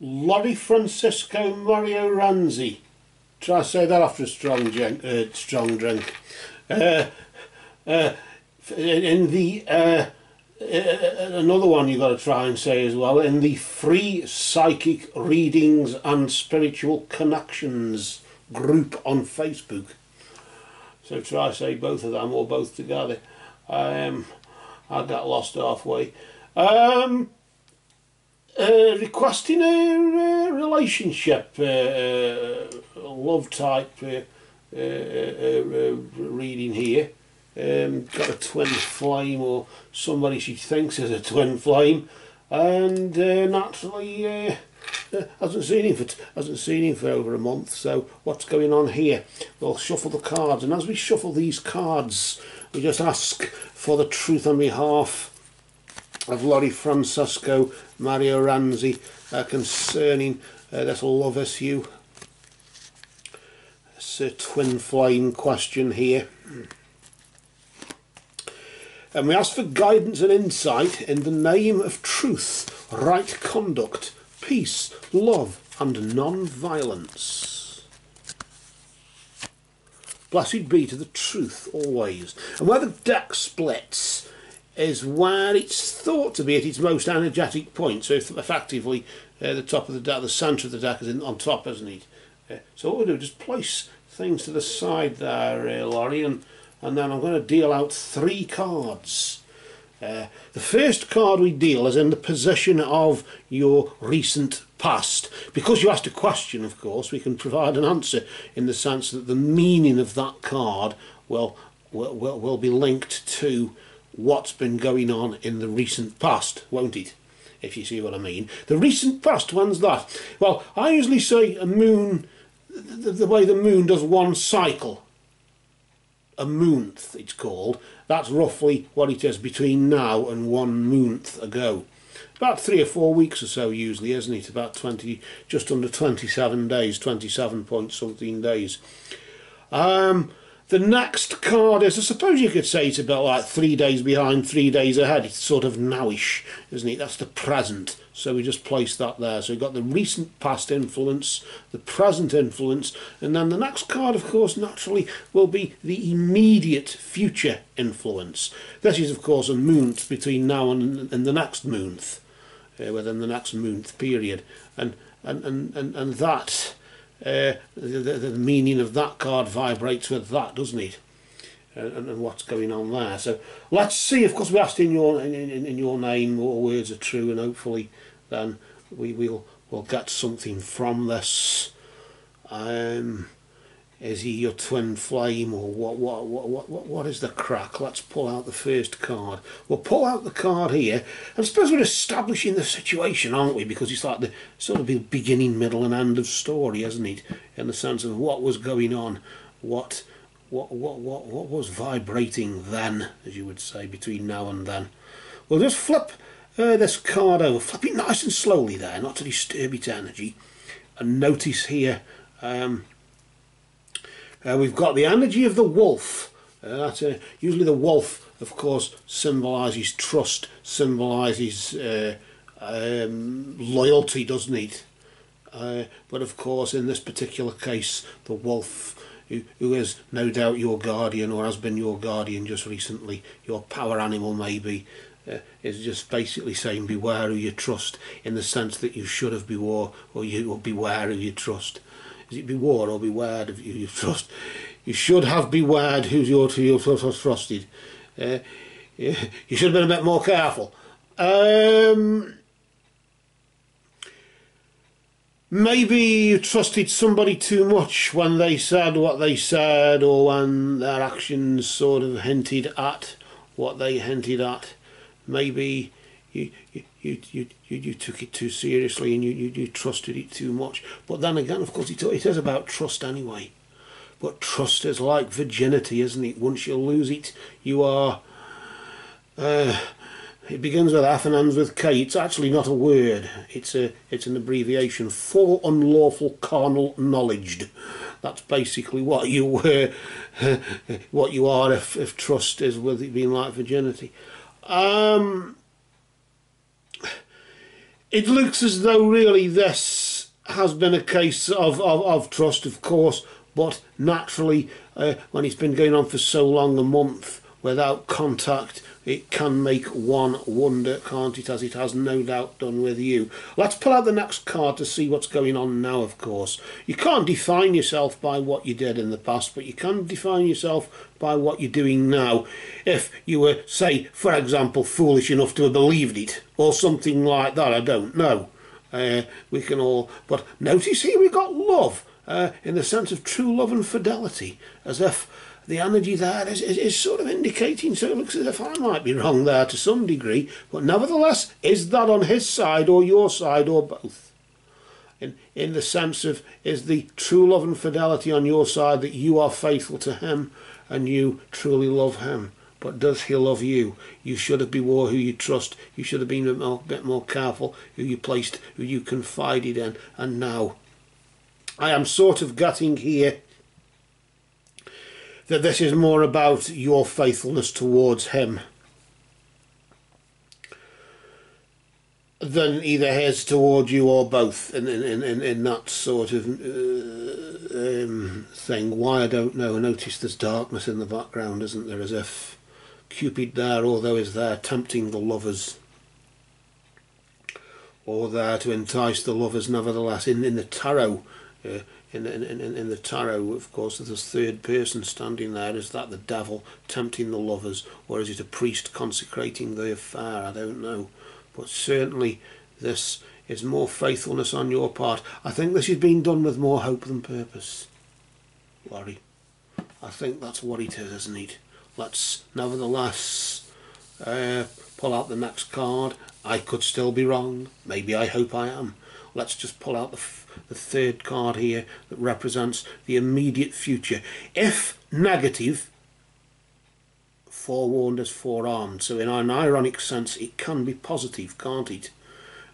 Lori Francisco Mariorenzi. Try to say that after a strong, uh, strong drink. Uh, uh, in the uh, uh, another one you've got to try and say as well in the free psychic readings and spiritual connections group on Facebook. So try to say both of them or both together. Um, I got lost halfway. Um, uh, requesting a, a relationship, uh, uh, love type uh, uh, uh, reading here. Um, got a twin flame or somebody she thinks is a twin flame, and naturally hasn't seen him for hasn't seen him for over a month. So what's going on here? We'll shuffle the cards, and as we shuffle these cards, we just ask for the truth on behalf of Lori Francesco Mariorenzi uh, concerning uh, this love issue. It's a twin flame question here. And we ask for guidance and insight in the name of truth, right conduct, peace, love and non-violence. Blessed be to the truth always. And where the deck splits, is where it's thought to be at its most energetic point. So effectively, uh, the top of the the centre of the deck is in, on top, isn't it? Uh, so what we do, just place things to the side there, uh, Lori, and, and then I'm going to deal out three cards. Uh, the first card we deal is in the possession of your recent past. Because you asked a question, of course, we can provide an answer in the sense that the meaning of that card will, will, will, will be linked to what's been going on in the recent past, won't it? If you see what I mean. The recent past, when's that? Well, I usually say a moon, the, the way the moon does one cycle, a month it's called, that's roughly what it is between now and one month ago. About three or four weeks or so usually, isn't it? About 20, just under 27 days, 27 point something days. Um, the next card is, I suppose you could say it's about like three days behind, three days ahead. It's sort of nowish, isn't it? That's the present. So we just place that there. So we've got the recent past influence, the present influence, and then the next card, of course, naturally will be the immediate future influence. This is, of course, a month between now and, and the next month, uh, within the next month period. And, and, and, and, and that uh, the, the, meaning of that card vibrates with that, doesn't it? And, and, what's going on there. So let's see. Of course, we asked in your in, in, in your name what words are true, and hopefully, then we will will get something from this. Um, is he your twin flame or what, what, what, what, what is the crack? Let's pull out the first card. We'll pull out the card here. And I suppose we're establishing the situation, aren't we? Because it's like the sort of beginning, middle and end of story, isn't it? In the sense of what was going on, what, what, what, what, what was vibrating then, as you would say, between now and then. We'll just flip uh, this card over. Flip it nice and slowly there, not to disturb its energy. And notice here... Um, uh, we've got the energy of the wolf. Uh, that's uh, usually the wolf, of course, symbolises trust, symbolises uh, um, loyalty, doesn't it? Uh, but of course, in this particular case, the wolf, who, who is no doubt your guardian or has been your guardian just recently, your power animal maybe, uh, is just basically saying beware who you trust in the sense that you should have beware or you or beware who you trust is it beware or beware of you, you trust? You should have beware who's your to your trusted. Uh, you should have been a bit more careful. Um, maybe you trusted somebody too much when they said what they said or when their actions sort of hinted at what they hinted at. Maybe you, you, you, you, you took it too seriously and you, you, you trusted it too much. But then again, of course, it, it is about trust anyway. But trust is like virginity, isn't it? Once you lose it, you are... Uh, it begins with F and ends with K. It's actually not a word. It's a it's an abbreviation. Full unlawful carnal knowledge. That's basically what you were, what you are if, if trust is with it being like virginity. Um, it looks as though really this has been a case of, of, of trust, of course, but naturally, uh, when it's been going on for so long, a month without contact, it can make one wonder, can't it, as it has no doubt done with you. Let's pull out the next card to see what's going on now, of course. You can't define yourself by what you did in the past, but you can define yourself by what you're doing now. If you were, say, for example, foolish enough to have believed it, or something like that, I don't know. Uh, we can all, but notice here we got love, uh, in the sense of true love and fidelity, as if the energy there is, is, is sort of indicating, so it looks as if I might be wrong there to some degree, but nevertheless, is that on his side or your side or both? In, in the sense of, is the true love and fidelity on your side that you are faithful to him and you truly love him? But does he love you? You should have beware who you trust. You should have been a bit more, careful who you placed, who you confided in. And now, I am sort of gutting here that this is more about your faithfulness towards him than either his towards you or both in, in, in, in that sort of uh, um, thing. Why I don't know. Notice there's darkness in the background, isn't there? As if Cupid there, although is there tempting the lovers, or there to entice the lovers nevertheless. In, in the tarot, uh, in, in, in, in the tarot, of course, there's third person standing there. Is that the devil tempting the lovers, or is it a priest consecrating the affair? I don't know. But certainly, this is more faithfulness on your part. I think this has been done with more hope than purpose, Larry. I think that's what it is, isn't it? Let's, nevertheless, uh, pull out the next card. I could still be wrong. Maybe I hope I am. Let's just pull out the the third card here that represents the immediate future. If negative, forewarned as forearmed. So in an ironic sense, it can be positive, can't it?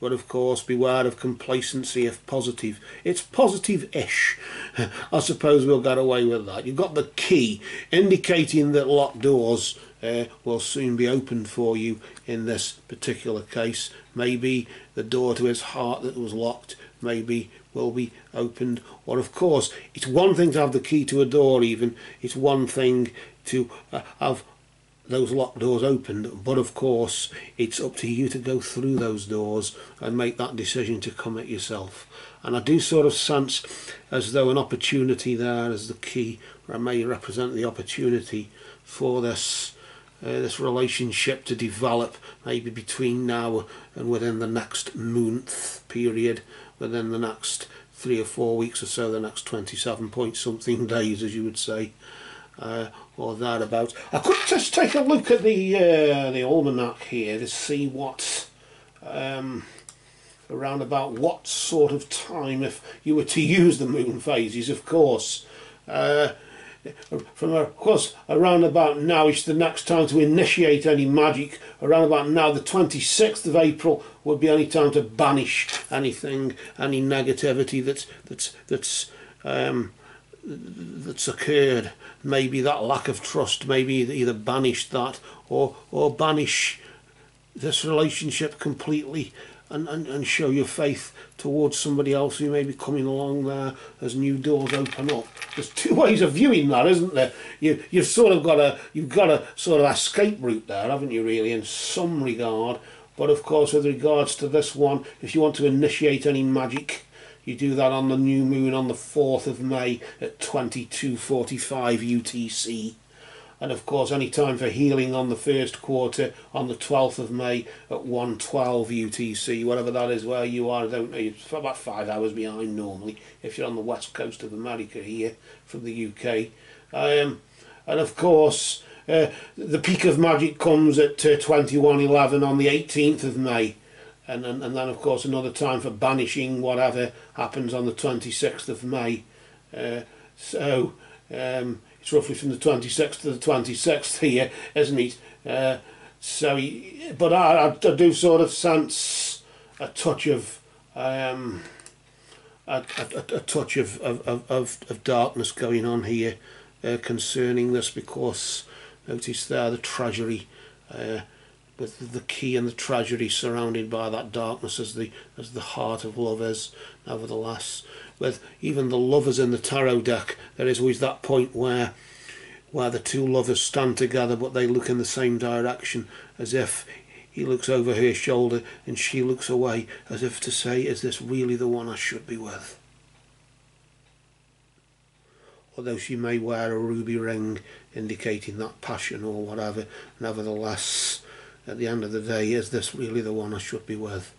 But of course, beware of complacency if positive. It's positive-ish. I suppose we'll get away with that. You've got the key indicating that locked doors uh, will soon be opened for you in this particular case. Maybe the door to his heart that was locked maybe will be opened. Or of course, it's one thing to have the key to a door even, it's one thing to uh, have those locked doors opened, but of course it's up to you to go through those doors and make that decision to commit yourself. And I do sort of sense as though an opportunity there as the key may represent the opportunity for this uh, this relationship to develop maybe between now and within the next month period within the next three or four weeks or so, the next 27 point something days, as you would say, uh, or thereabouts. I could just take a look at the uh, the almanac here to see what um, around about what sort of time, if you were to use the moon phases, of course. Uh, from of course around about now is the next time to initiate any magic around about now the 26th of April would be any time to banish anything any negativity that's that's that's um, that's occurred maybe that lack of trust maybe either banish that or or banish this relationship completely and, and, and show your faith towards somebody else who may be coming along there as new doors open up. There's two ways of viewing that, isn't there? You, you've sort of got a you've got a sort of escape route there, haven't you? Really, in some regard. But of course, with regards to this one, if you want to initiate any magic, you do that on the new moon on the 4th of May at 22:45 UTC and of course any time for healing on the first quarter on the 12th of May at 1.12 UTC whatever that is where you are I don't know it's about five hours behind normally if you're on the west coast of America here from the UK um, and of course uh, the peak of magic comes at uh, 2111 on the 18th of May and, and, and then of course another time for banishing whatever happens on the 26th of May uh, so um, it's roughly from the 26th to the 26th here, isn't it? Uh, so, but I, I, do sort of sense a touch of um, a, a, a touch of, of, of, of darkness going on here uh, concerning this because notice there the treasury uh, with the key and the tragedy surrounded by that darkness as the as the heart of love is. Nevertheless, with even the lovers in the tarot deck, there is always that point where where the two lovers stand together but they look in the same direction as if he looks over her shoulder and she looks away as if to say, Is this really the one I should be with? Although she may wear a ruby ring indicating that passion or whatever, nevertheless, at the end of the day, is this really the one I should be with?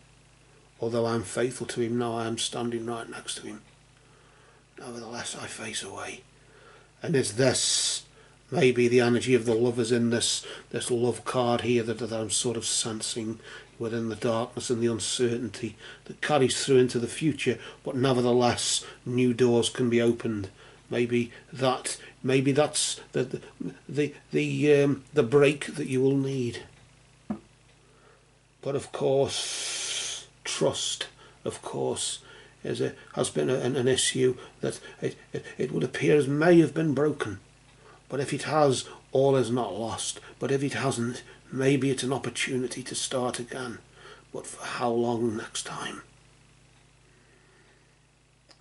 Although I'm faithful to him now, I am standing right next to him. Nevertheless, I face away. And is this maybe the energy of the lovers in this this love card here that, that I'm sort of sensing within the darkness and the uncertainty that carries through into the future, but nevertheless new doors can be opened. Maybe that maybe that's the the the um, the break that you will need. But of course, trust, of course, is a, has been a, an, issue that it, it, it would appear as may have been broken. But if it has, all is not lost. But if it hasn't, maybe it's an opportunity to start again. But for how long next time?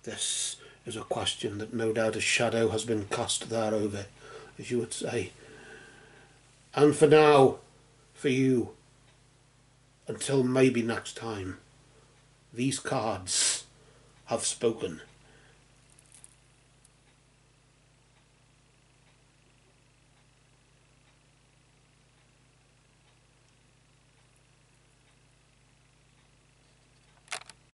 This is a question that no doubt a shadow has been cast there over, as you would say. And for now, for you, until maybe next time, these cards have spoken.